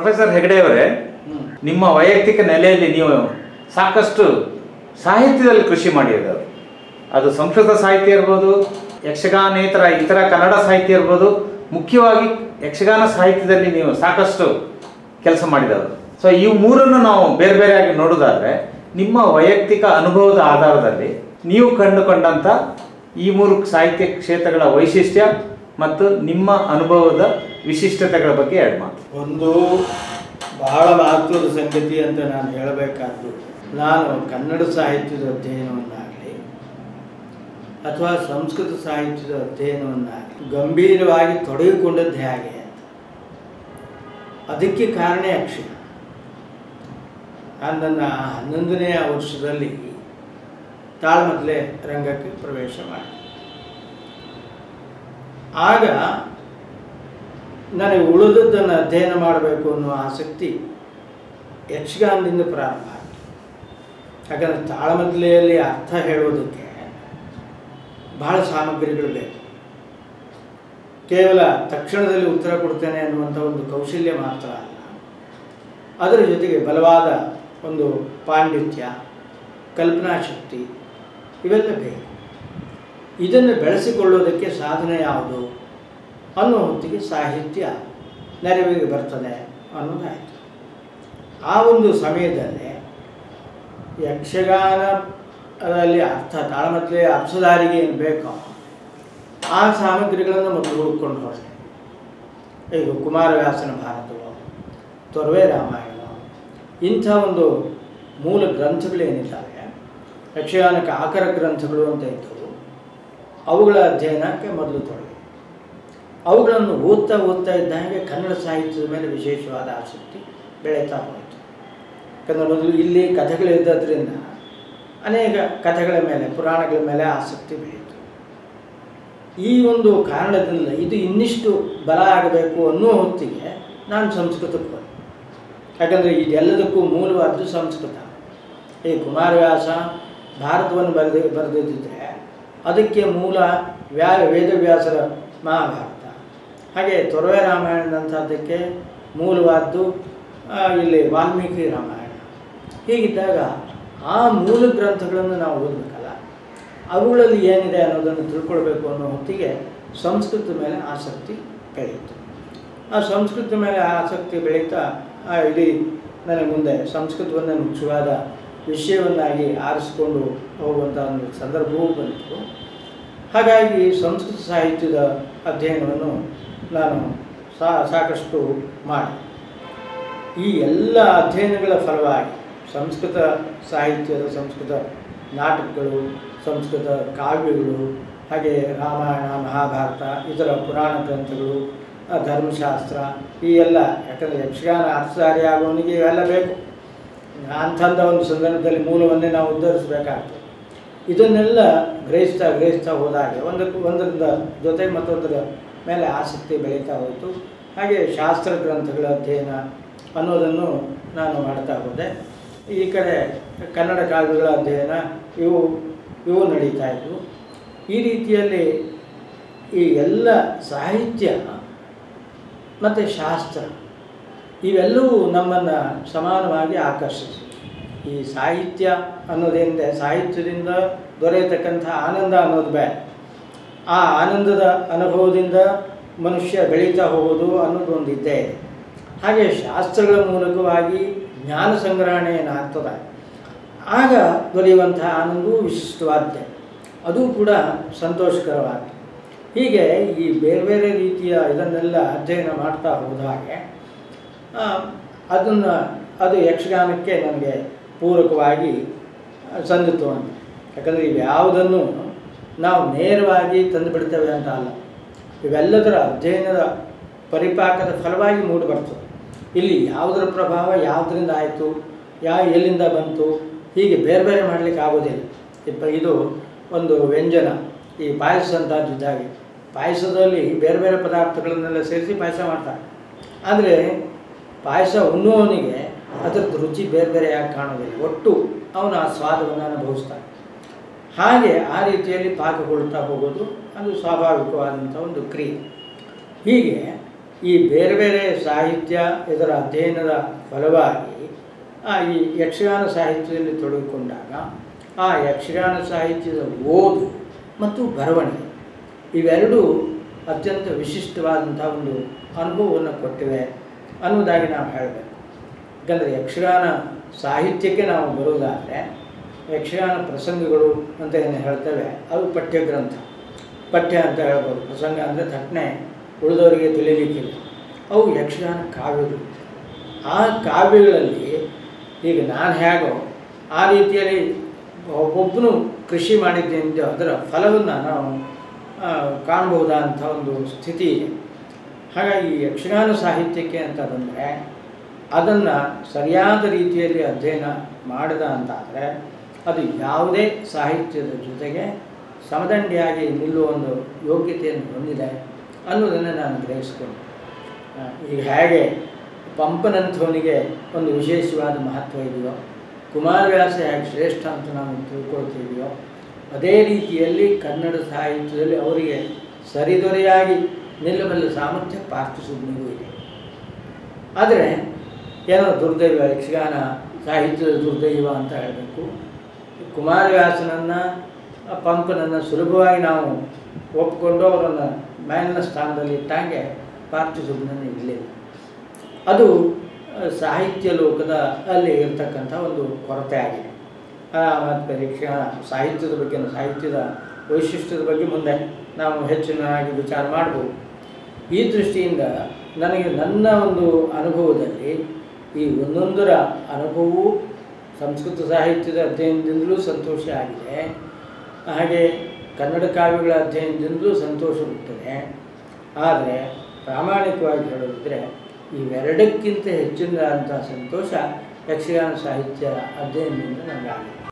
Professor Hegde ಅವರೇ, ನಿಮ್ಮ ವೈಯಕ್ತಿಕ ನೆಲೆಯಲ್ಲಿ ನೀವು ಸಾಕಷ್ಟು ಸಾಹಿತ್ಯದಲ್ಲಿ ಕೃಷಿ ಮಾಡಿರೋದು. ಅದು ಸಂಸ್ಕೃತ ಸಾಹಿತ್ಯ ಇರ್ಬೋದು, ಯಕ್ಷಗಾನೇತರ ಇತರ ಕನ್ನಡ ಸಾಹಿತ್ಯ ಇರ್ಬೋದು, ಮುಖ್ಯವಾಗಿ ಯಕ್ಷಗಾನ ಸಾಹಿತ್ಯದಲ್ಲಿ ನೀವು ಸಾಕಷ್ಟು ಕೆಲಸ ಮಾಡಿದವರು. ಸೊ ಈ ಮೂರನ್ನು ನಾವು ಬೇರೆ ಬೇರೆಯಾಗಿ ನೋಡೋದಾದ್ರೆ, ನಿಮ್ಮ ವೈಯಕ್ತಿಕ ಅನುಭವದ ಆಧಾರದಲ್ಲಿ ನೀವು ಕಂಡುಕೊಂಡಂಥ ಈ ಮೂರು ಸಾಹಿತ್ಯ ಕ್ಷೇತ್ರಗಳ ವೈಶಿಷ್ಟ್ಯ ಮತ್ತು ನಿಮ್ಮ ಅನುಭವದ ವಿಶಿಷ್ಟತೆಗಳ ಬಗ್ಗೆ ಎರಡು ಮಾತು. ಒಂದು ಬಹಳ ಮಹತ್ವದ ಸಂಗತಿ ಅಂತ ನಾನು ಹೇಳಬೇಕಾದ್ದು, ನಾನು ಕನ್ನಡ ಸಾಹಿತ್ಯದ ಅಧ್ಯಯನವನ್ನಾಗಲಿ ಅಥವಾ ಸಂಸ್ಕೃತ ಸಾಹಿತ್ಯದ ಅಧ್ಯಯನವನ್ನಾಗಲಿ ಗಂಭೀರವಾಗಿ ತೊಡಗಿಕೊಂಡದ್ದು ಹೇಗೆ ಅಂತ. ಅದಕ್ಕೆ ಕಾರಣ ಅಕ್ಷರ ನಾನು ನನ್ನ ಹನ್ನೊಂದನೆಯ ವರ್ಷದಲ್ಲಿ ತಾಳ್ಮದಲೇ ರಂಗಕ್ಕೆ ಪ್ರವೇಶ ಮಾಡಿದೆ. ಆಗ ನನಗೆ ಉಳಿದದ್ದನ್ನು ಅಧ್ಯಯನ ಮಾಡಬೇಕು ಅನ್ನೋ ಆಸಕ್ತಿ ಯಕ್ಷಗಾನದಿಂದ ಪ್ರಾರಂಭ ಆಯಿತು. ಯಾಕಂದರೆ ತಾಳಮದ್ಲೆಯಲ್ಲಿ ಅರ್ಥ ಹೇಳೋದಕ್ಕೆ ಬಹಳ ಸಾಮಗ್ರಿಗಳು ಬೇಕು. ಕೇವಲ ತಕ್ಷಣದಲ್ಲಿ ಉತ್ತರ ಕೊಡ್ತೇನೆ ಅನ್ನುವಂಥ ಒಂದು ಕೌಶಲ್ಯ ಮಾತ್ರ ಅಲ್ಲ. ಅದರ ಜೊತೆಗೆ ಬಲವಾದ ಒಂದು ಪಾಂಡಿತ್ಯ ಕಲ್ಪನಾ ಶಕ್ತಿ ಇವೆಲ್ಲ ಬೇಕು. ಇದನ್ನು ಬೆಳೆಸಿಕೊಳ್ಳೋದಕ್ಕೆ ಸಾಧನೆ ಯಾವುದು? ಅನ್ನೋ ಹೊತ್ತಿಗೆ ಸಾಹಿತ್ಯ ನೆರವಿಗೆ ಬರ್ತದೆ ಅನ್ನೋದಾಯಿತು. ಆ ಒಂದು ಸಮಯದಲ್ಲಿ ಯಕ್ಷಗಾನದಲ್ಲಿ ಅರ್ಥ ತಾಳಮತ್ತಲೆ ಅರ್ಸದಾರಿಗೆ ಏನು ಬೇಕೋ ಆ ಸಾಮಗ್ರಿಗಳನ್ನು ಮೊದಲು ಹುಡುಕೊಂಡು ಹೋದೆ. ಈಗ ಕುಮಾರವ್ಯಾಸನ ಭಾರತವು, ತೊರವೆ ರಾಮಾಯಣ, ಇಂಥ ಒಂದು ಮೂಲ ಗ್ರಂಥಗಳೇನಿದ್ದಾವೆ? ಯಕ್ಷಗಾನಕ್ಕೆ ಆಕರ ಗ್ರಂಥಗಳು ಅಂತ ಇದ್ದವು. ಅವುಗಳ ಅಧ್ಯಯನಕ್ಕೆ ಮೊದಲು ತೊಡಗಿ ಅವುಗಳನ್ನು ಓದ್ತಾ ಓದ್ತಾ ಇದ್ದ ಹಾಗೆ ಕನ್ನಡ ಸಾಹಿತ್ಯದ ಮೇಲೆ ವಿಶೇಷವಾದ ಆಸಕ್ತಿ ಬೆಳೀತಾ ಹೋಯಿತು. ಯಾಕಂದರೆ ಮೊದಲು ಇಲ್ಲಿ ಕಥೆಗಳಿದ್ದರಿಂದ ಅನೇಕ ಕಥೆಗಳ ಮೇಲೆ, ಪುರಾಣಗಳ ಮೇಲೆ ಆಸಕ್ತಿ ಬೆಳೀತು ಈ ಒಂದು ಕಾರಣದಿಂದ ಇದು ಇನ್ನಿಷ್ಟು ಬಲ ಆಗಬೇಕು ಅನ್ನೋ ಹೊತ್ತಿಗೆ ನಾನು ಸಂಸ್ಕೃತಕ್ಕೆ ಬಂದೆ ಯಾಕಂದರೆ ಇದೆಲ್ಲದಕ್ಕೂ ಮೂಲವಾದ್ದು ಸಂಸ್ಕೃತ. ಈ ಕುಮಾರವ್ಯಾಸ, ಭಾರತವನ್ನು ಬರೆದು ಬರೆದಿದ್ದರೆ ಅದಕ್ಕೆ ಮೂಲ ವ್ಯಾ, ವೇದವ್ಯಾಸರ ಮಹಾಭಾರತ. ಹಾಗೆ ತೊರವೆ ರಾಮಾಯಣದಂಥದ್ದಕ್ಕೆ ಮೂಲವಾದ್ದು ಇಲ್ಲಿ ವಾಲ್ಮೀಕಿ ರಾಮಾಯಣ. ಹೀಗಿದ್ದಾಗ ಆ ಮೂಲ ಗ್ರಂಥಗಳನ್ನು ನಾವು ಓದಬೇಕಲ್ಲ, ಅವುಗಳಲ್ಲಿ ಏನಿದೆ ಅನ್ನೋದನ್ನು ತಿಳ್ಕೊಳ್ಬೇಕು ಅನ್ನೋ ಹೊತ್ತಿಗೆ ಸಂಸ್ಕೃತ ಮೇಲೆ ಆಸಕ್ತಿ ಬೆಳೆಯಿತು. ಆ ಸಂಸ್ಕೃತ ಮೇಲೆ ಆಸಕ್ತಿ ಬೆಳೀತಾ ಇಡೀ ನನಗೆ ಮುಂದೆ ಸಂಸ್ಕೃತವನ್ನು ಮುಖ್ಯವಾದ ವಿಷಯವನ್ನಾಗಿ ಆರಿಸಿಕೊಂಡು ಹೋಗುವಂಥ ಒಂದು ಸಂದರ್ಭವೂ ಬಂತು. ಹಾಗಾಗಿ ಸಂಸ್ಕೃತ ಸಾಹಿತ್ಯದ ಅಧ್ಯಯನವನ್ನು ನಾನು ಸಾಕಷ್ಟು ಮಾಡಿ ಈ ಎಲ್ಲ ಅಧ್ಯಯನಗಳ ಫಲವಾಗಿ ಸಂಸ್ಕೃತ ಸಾಹಿತ್ಯದ ಸಂಸ್ಕೃತ ನಾಟಕಗಳು, ಸಂಸ್ಕೃತ ಕಾವ್ಯಗಳು, ಹಾಗೆ ರಾಮಾಯಣ, ಮಹಾಭಾರತ, ಇತರ ಪುರಾಣ ಗ್ರಂಥಗಳು, ಧರ್ಮಶಾಸ್ತ್ರ, ಈ ಎಲ್ಲ ಯಾಕಂದರೆ ಯಕ್ಷಗಾನ ಅರ್ಥಧಾರಿ ಆಗೋನಿಗೆ ಇವೆಲ್ಲ ಬೇಕು. ಅಂಥಂಥ ಒಂದು ಸಂದರ್ಭದಲ್ಲಿ ಮೂಲವನ್ನೇ ನಾವು ಉದ್ಧರಿಸಬೇಕಾಗ್ತದೆ. ಇದನ್ನೆಲ್ಲ ಗ್ರಹಿಸ್ತಾ ಗ್ರಹಿಸ್ತಾ ಹೋದಾಗೆ ಒಂದಕ್ಕೂ ಒಂದರಿಂದ ಜೊತೆ ಮತ್ತೊಂದರ ಮೇಲೆ ಆಸಕ್ತಿ ಬೆಳೀತಾ ಹೋಯಿತು. ಹಾಗೆ ಶಾಸ್ತ್ರ ಗ್ರಂಥಗಳ ಅಧ್ಯಯನ ಅನ್ನೋದನ್ನು ನಾನು ಮಾಡ್ತಾ ಹೋದೆ. ಈ ಕಡೆ ಕನ್ನಡ ಕಾವ್ಯಗಳ ಅಧ್ಯಯನ ಇವು ಇವು ನಡೀತಾ ಇದ್ವು. ಈ ರೀತಿಯಲ್ಲಿ ಈ ಎಲ್ಲ ಸಾಹಿತ್ಯ ಮತ್ತು ಶಾಸ್ತ್ರ ಇವೆಲ್ಲವೂ ನಮ್ಮನ್ನು ಸಮಾನವಾಗಿ ಆಕರ್ಷಿಸಿ ಈ ಸಾಹಿತ್ಯ ಅನ್ನೋದೇನಿದೆ, ಸಾಹಿತ್ಯದಿಂದ ದೊರೆಯತಕ್ಕಂಥ ಆನಂದ ಅನ್ನೋದು ಬೇರೆ ಆ ಆನಂದದ ಅನುಭವದಿಂದ ಮನುಷ್ಯ ಬೆಳೀತಾ ಹೋಗೋದು ಅನ್ನೋದು ಒಂದು ಹಾಗೆ ಶಾಸ್ತ್ರಗಳ ಮೂಲಕವಾಗಿ ಜ್ಞಾನ ಸಂಗ್ರಹಣೆ ಏನಾಗ್ತದೆ ಆಗ ದೊರೆಯುವಂತಹ ಆನಂದವೂ ವಿಶಿಷ್ಟವಾದ್ದೆ ಅದು ಕೂಡ ಸಂತೋಷಕರವಾದ ಹೀಗೆ ಈ ಬೇರೆ ಬೇರೆ ರೀತಿಯ ಇದನ್ನೆಲ್ಲ ಅಧ್ಯಯನ ಮಾಡ್ತಾ ಹೋದ ಹಾಗೆ ಅದನ್ನು, ಅದು ಯಕ್ಷಗಾನಕ್ಕೆ ನನಗೆ ಪೂರಕವಾಗಿ ಸಂದಿತ್ತು ಸಂದಿತು ಅಂತ. ಯಾಕಂದರೆ ಇವ್ಯಾವುದನ್ನು ನಾವು ನೇರವಾಗಿ ತಂದು ಬಿಡ್ತೇವೆ ಅಂತ ಅಲ್ಲ. ಇವೆಲ್ಲದರ ಅಧ್ಯಯನದ ಪರಿಪಾಕದ ಫಲವಾಗಿ ಮೂಡಿ ಬರ್ತದೆ ಇಲ್ಲಿ ಯಾವುದರ ಪ್ರಭಾವ ಯಾವುದರಿಂದ ಆಯಿತು ಯಾವ ಎಲ್ಲಿಂದ ಬಂತು, ಹೀಗೆ ಬೇರೆ ಬೇರೆ ಮಾಡಲಿಕ್ಕೆ ಆಗೋದಿಲ್ಲ. ಇಪ್ಪ, ಇದು ಒಂದು ವ್ಯಂಜನ ಈ ಪಾಯಸ ಅಂತ ಇದ್ದಾಗೆ ಪಾಯಸದಲ್ಲಿ ಬೇರೆ ಬೇರೆ ಪದಾರ್ಥಗಳನ್ನೆಲ್ಲ ಸೇರಿಸಿ ಪಾಯಸ ಮಾಡ್ತಾರೆ. ಆದರೆ ಪಾಯಸ ಉಣ್ಣುವವನಿಗೆ ಅದರದ್ದು ರುಚಿ ಬೇರೆ ಬೇರೆಯಾಗಿ ಕಾಣೋದಿಲ್ಲ. ಒಟ್ಟು ಅವನು ಆ ಸ್ವಾದವನ್ನು ಅನುಭವಿಸ್ತಾನೆ. ಹಾಗೆ ಆ ರೀತಿಯಲ್ಲಿ ಪಾಕಗೊಳ್ತಾ ಹೋಗೋದು ಅದು ಸ್ವಾಭಾವಿಕವಾದಂಥ ಒಂದು ಕ್ರಿಯೆ. ಹೀಗೆ ಈ ಬೇರೆ ಬೇರೆ ಸಾಹಿತ್ಯ, ಇದರ ಅಧ್ಯಯನದ ಫಲವಾಗಿ ಆ ಈ ಯಕ್ಷಗಾನ ಸಾಹಿತ್ಯದಲ್ಲಿ ತೊಡಗಿಕೊಂಡಾಗ ಆ ಯಕ್ಷಗಾನ ಸಾಹಿತ್ಯದ ಓದು ಮತ್ತು ಬರವಣಿಗೆ ಇವೆರಡೂ ಅತ್ಯಂತ ವಿಶಿಷ್ಟವಾದಂಥ ಒಂದು ಅನುಭವವನ್ನು ಕೊಟ್ಟಿವೆ. ಅನ್ನೋದಾಗಿ ನಾವು ಹೇಳಬೇಕು. ಯಾಕಂದರೆ ಯಕ್ಷಗಾನ ಸಾಹಿತ್ಯಕ್ಕೆ ನಾವು ಬರೋದಾದರೆ ಯಕ್ಷಗಾನ ಪ್ರಸಂಗಗಳು ಅಂತ ಏನು ಹೇಳ್ತೇವೆ, ಅದು ಪಠ್ಯಗ್ರಂಥ. ಪಠ್ಯ ಅಂತ ಹೇಳ್ಬೋದು. ಪ್ರಸಂಗ ಅಂದರೆ ತಟ್ಟನೆ ಉಳಿದವರಿಗೆ ತಿಳಿಲಿಕ್ಕಿಲ್ಲ. ಅವು ಯಕ್ಷಗಾನ ಕಾವ್ಯಗಳು. ಆ ಕಾವ್ಯಗಳಲ್ಲಿ ಈಗ ನಾನು ಹೇಗೋ, ಆ ರೀತಿಯಲ್ಲಿ ಒಬ್ಬೊಬ್ಬನು ಕೃಷಿ ಮಾಡಿದ್ದೆಂದು ಅದರ ಫಲವನ್ನು ನಾವು ಕಾಣ್ಬೋದಾದಂಥ ಒಂದು ಸ್ಥಿತಿ ಹಾಗಾಗಿ ಯಕ್ಷಗಾನ ಸಾಹಿತ್ಯಕ್ಕೆ ಅಂತ ಬಂದರೆ ಅದನ್ನು ಸರಿಯಾದ ರೀತಿಯಲ್ಲಿ ಅಧ್ಯಯನ ಮಾಡಿದ ಅಂತಾದರೆ ಅದು ಯಾವುದೇ ಸಾಹಿತ್ಯದ ಜೊತೆಗೆ ಸಮದಂಡಿಯಾಗಿ ನಿಲ್ಲುವ ಒಂದು ಯೋಗ್ಯತೆಯನ್ನು ಹೊಂದಿದೆ ಅನ್ನೋದನ್ನು ನಾನು ಗ್ರಹಿಸ್ಕೊಂಡು. ಈಗ ಹೇಗೆ ಪಂಪನಂಥವನಿಗೆ ಒಂದು ವಿಶೇಷವಾದ ಮಹತ್ವ ಇದೆಯೋ ಕುಮಾರವ್ಯಾಸ ಹೇಗೆ ಶ್ರೇಷ್ಠ ಅಂತ ನಾವು ತಿಳ್ಕೊಳ್ತಿದೆಯೋ, ಅದೇ ರೀತಿಯಲ್ಲಿ ಕನ್ನಡ ಸಾಹಿತ್ಯದಲ್ಲಿ ಅವರಿಗೆ ಸರಿದೊರೆಯಾಗಿ ನಿಲ್ಲಬಲ್ಲ ಸಾಮರ್ಥ್ಯ ಪಾರ್ಥಿಸುವುದಿಗೂ ಇದೆ. ಆದರೆ ಏನೋ ದುರ್ದೈವ, ಯಕ್ಷಗಾನ ಸಾಹಿತ್ಯದ ದುರ್ದೈವ ಅಂತ ಹೇಳಬೇಕು. ಕುಮಾರವ್ಯಾಸನನ್ನು ಪಂಪನನ್ನು ಸುಲಭವಾಗಿ ನಾವು ಒಪ್ಪಿಕೊಂಡು ಅವರನ್ನು ಮ್ಯಾನ್ನ ಸ್ಥಾನದಲ್ಲಿ ಇಟ್ಟಂಗೆ ಪಾರ್ಥಿಸುವುದನ್ನು ಇರಲಿಲ್ಲ ಅದು ಸಾಹಿತ್ಯ ಲೋಕದ ಅಲ್ಲಿ ಇರ್ತಕ್ಕಂಥ ಒಂದು ಕೊರತೆ ಆಗಿದೆ. ಮತ್ತು ಯಕ್ಷಗಾನ ಸಾಹಿತ್ಯದ ಬಗ್ಗೆ, ಸಾಹಿತ್ಯದ ವೈಶಿಷ್ಟ್ಯದ ಬಗ್ಗೆ ಮುಂದೆ ನಾವು ಹೆಚ್ಚಿನಾಗಿ ವಿಚಾರ ಮಾಡ್ಬೋದು. ಈ ದೃಷ್ಟಿಯಿಂದ ನನಗೆ ನನ್ನ ಒಂದು ಅನುಭವದಲ್ಲಿ ಈ ಒಂದೊಂದರ ಅನುಭವವು ಸಂಸ್ಕೃತ ಸಾಹಿತ್ಯದ ಅಧ್ಯಯನದಿಂದಲೂ ಸಂತೋಷ ಆಗಿದೆ. ಹಾಗೆ ಕನ್ನಡ ಕಾವ್ಯಗಳ ಅಧ್ಯಯನದಿಂದಲೂ ಸಂತೋಷವಿರ್ತದೆ ಆದರೆ ಪ್ರಾಮಾಣಿಕವಾಗಿ ಹೇಳೋದಿದ್ರೆ ಇವೆರಡಕ್ಕಿಂತ ಹೆಚ್ಚಿನದಾದಂಥ ಸಂತೋಷ ಯಕ್ಷಗಾನ ಸಾಹಿತ್ಯ ಅಧ್ಯಯನದಿಂದ ನನಗಾಗಿದೆ.